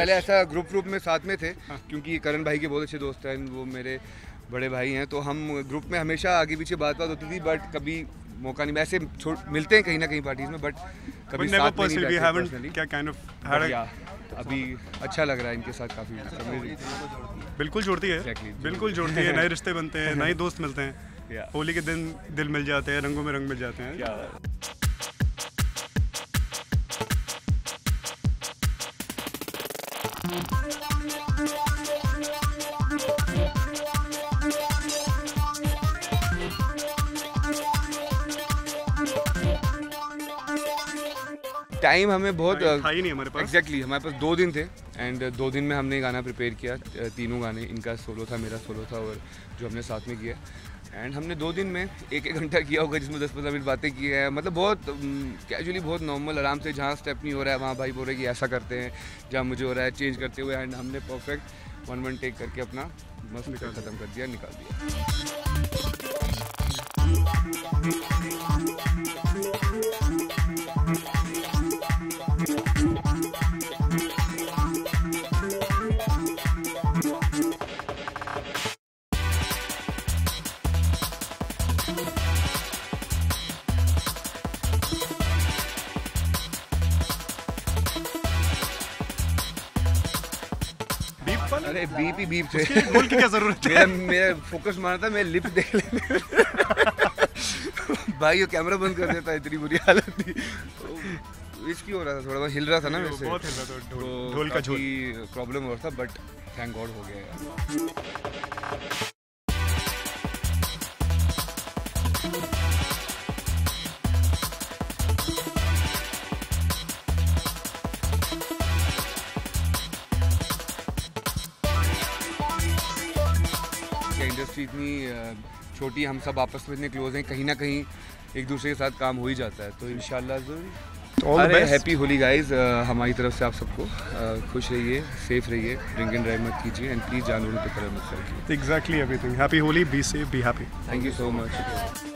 पहले ऐसा group group में साथ में थे हाँ। क्योंकि करण भाई के बहुत अच्छे दोस्त हैं वो मेरे बड़े भाई हैं तो हम ग्रुप में हमेशा आगे पीछे बात बात होती थी बट कभी मौका नहीं ऐसे मिलते हैं कहीं ना कहीं पार्टीज़ में बट कभी साथ में नहीं क्या काइंड ऑफ़ अभी अच्छा लग रहा है इनके साथ काफ़ी बिल्कुल जुड़ती है। Exactly. बिल्कुल जुड़ती है नए रिश्ते बनते हैं नए दोस्त मिलते हैं। होली के दिन दिल मिल जाते हैं रंगों में रंग मिल जाते हैं। टाइम हमें बहुत था ही नहीं हमारे पास। एग्जैक्टली हमारे पास दो दिन थे एंड दो दिन में हमने गाना प्रिपेयर किया तीनों गाने इनका सोलो था मेरा सोलो था और जो हमने साथ में किया। एंड हमने दो दिन में एक एक घंटा किया होगा जिसमें दस पंद्रह मिनट बातें की है। मतलब बहुत कैजुअली बहुत नॉर्मल आराम से जहाँ स्टेप नहीं हो रहा है वहाँ भाई बोल रहे कि ऐसा करते हैं जहाँ मुझे हो रहा है चेंज करते हुए एंड हमने परफेक्ट वन वन टेक करके अपना मस्त ख़त्म कर दिया निकाल दिया। अरे बीप ही बीप थे बोल की क्या ज़रूरत है? मेरा फोकस मारा था मैं लिप देख लेने भाई वो कैमरा बंद कर देता इतनी बुरी हालत थी। इसकी हो रहा था थोड़ा बहुत हिल रहा था ना वैसे। बहुत हिल रहा था तो ढोल का झोल। प्रॉब्लम हो रहा था बट थैंक गॉड हो गया। यार इंडस्ट्री इतनी छोटी हम सब आपस में इतने क्लोज हैं कहीं ना कहीं एक दूसरे के साथ काम हो ही जाता है। तो इन ज़रूर। अरे हैप्पी होली गाइज़ हमारी तरफ़ से आप सबको uh, खुश रहिए सेफ़ रहिए ड्रिंक एंड ड्राइव मत कीजिए एंड प्लीज़ जानवरों पे तरह मत करिए exactly everything happy Holi be safe be happy thank you so much